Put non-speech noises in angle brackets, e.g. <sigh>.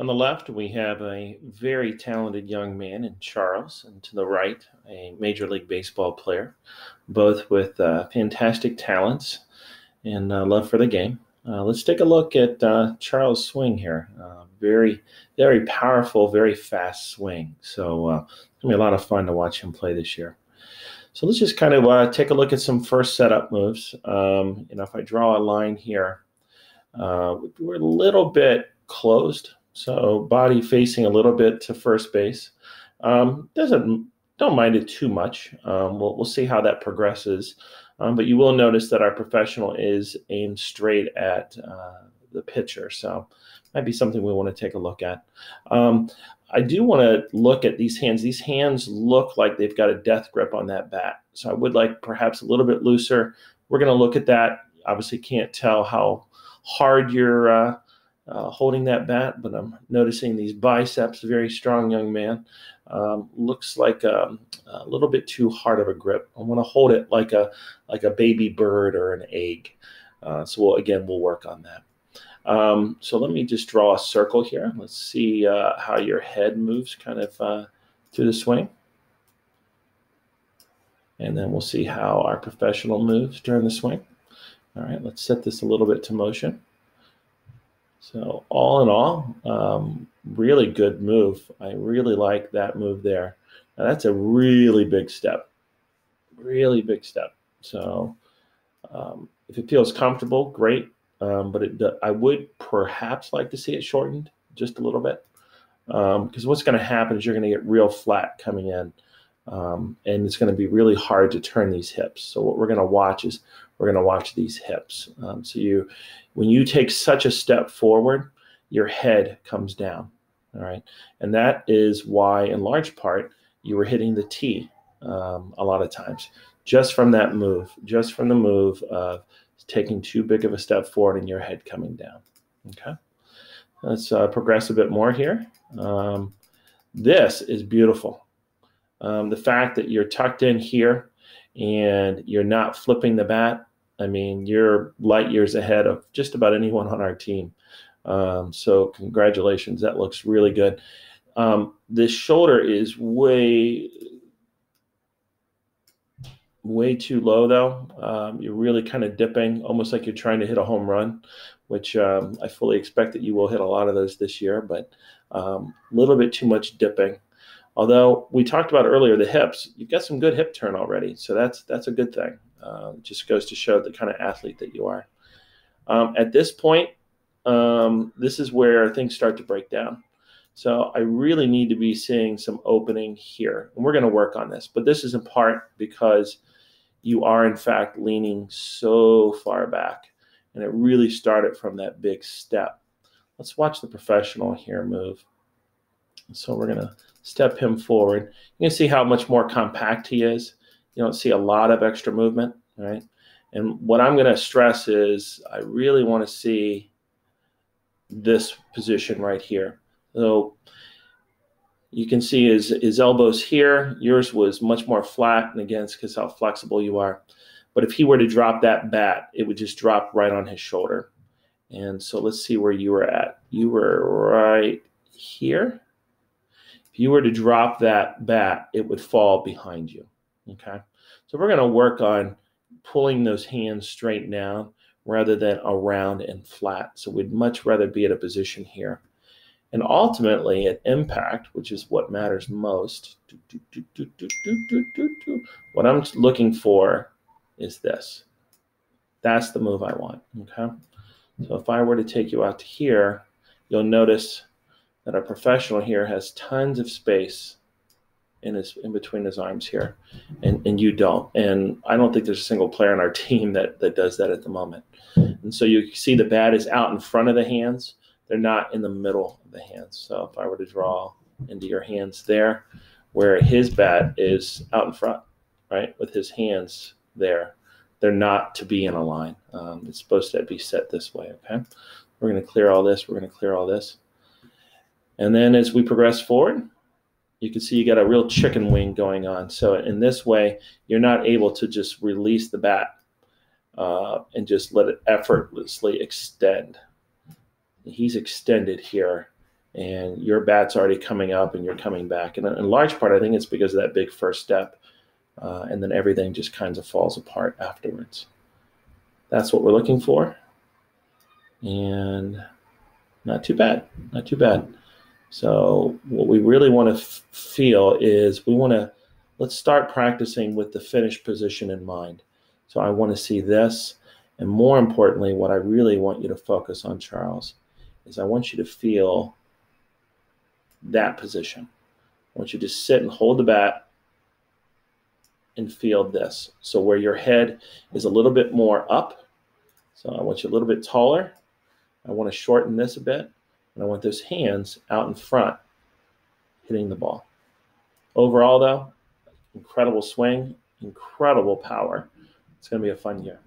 On the left, we have a very talented young man in Charles, and to the right, a Major League Baseball player, both with uh, fantastic talents and uh, love for the game. Uh, let's take a look at uh, Charles' swing here. Uh, very, very powerful, very fast swing. So uh, it's going to be a lot of fun to watch him play this year. So let's just kind of take a look at some first setup moves. Um, you know, if I draw a line here, we're a little bit closed so body facing a little bit to first base. Um, doesn't don't mind it too much. Um, we'll we'll see how that progresses. Um, but you will notice that our professional is aimed straight at uh, the pitcher, so might be something we want to take a look at. Um, I do want to look at these hands. These hands look like they've got a death grip on that bat, so I would like perhaps a little bit looser. We're going to look at that. Obviously, can't tell how hard you're uh, uh, holding that bat, but I'm noticing these biceps. Very strong young man. Um, looks like a, um, a, little bit too hard of a grip. I want to hold it like a like a baby bird or an egg. Uh, so we'll, again, we'll work on that. Um, so let me just draw a circle here. Let's see uh, how your head moves kind of uh, through the swing. And then we'll see how our professional moves during the swing. All right, let's set this a little bit to motion. So all in all, um, really good move. I really like that move there. Now that's a really big step, really big step. So um, if it feels comfortable, great. Um, but it, I would perhaps like to see it shortened just a little bit because um, what's going to happen is you're going to get real flat coming in. Um, and it's going to be really hard to turn these hips. So what we're going to watch is we're going to watch these hips. Um, so you, when you take such a step forward, your head comes down. All right, and that is why, in large part, you were hitting the tee um, a lot of times, just from that move, just from the move of taking too big of a step forward and your head coming down. Okay, let's uh, progress a bit more here. Um, this is beautiful. Um, the fact that you're tucked in here and you're not flipping the bat, I mean, you're light years ahead of just about anyone on our team. Um, so, congratulations. That looks really good. Um, this shoulder is way, way too low, though. Um, you're really kind of dipping, almost like you're trying to hit a home run, which um, I fully expect that you will hit a lot of those this year, but a um, little bit too much dipping. Although we talked about earlier the hips, you've got some good hip turn already, so that's that's a good thing. Uh, just goes to show the kind of athlete that you are. Um, at this point, um, this is where things start to break down. So I really need to be seeing some opening here, and we're going to work on this. But this is in part because you are in fact leaning so far back, and it really started from that big step. Let's watch the professional here move. So we're going to step him forward. You can see how much more compact he is. You don't see a lot of extra movement, right? And what I'm going to stress is I really want to see this position right here. So you can see his, his elbows here. Yours was much more flat, and again, because how flexible you are. But if he were to drop that bat, it would just drop right on his shoulder. And so let's see where you were at. You were right here you were to drop that bat, it would fall behind you. Okay. So we're going to work on pulling those hands straight down rather than around and flat. So we'd much rather be at a position here. And ultimately, at impact, which is what matters most, what I'm looking for is this. That's the move I want. Okay. So if I were to take you out to here, you'll notice that our professional here has tons of space in his in between his arms here, and and you don't. And I don't think there's a single player on our <laughs> team that that does that at the moment. And so you see the bat is out in front of the hands; they're not in the middle of the hands. So if I were to draw into your hands there, where his bat is out in front, right, with his hands there, they're not to be in a line. Um, it's supposed to be set this way. Okay, we're going to clear all this. We're going to clear all this. And then as we progress forward, you can see you got a real chicken wing going on. So in this way, you're not able to just release the bat uh, and just let it effortlessly extend. He's extended here, and your bat's already coming up and you're coming back. And in large part, I think it's because of that big first step. Uh, and then everything just kind of falls apart afterwards. That's what we're looking for. And not too bad, not too bad. So, what we really want to f- feel is we want to let's start practicing with the finished position in mind. So, I want to see this. And more importantly, what I really want you to focus on, Charles, is I want you to feel that position. I want you to sit and hold the bat and feel this. So where your head is a little bit more up. So I want you a little bit taller. I want to shorten this a bit. And I want those hands out in front hitting the ball. Overall, though, incredible swing, incredible power. It's going to be a fun year.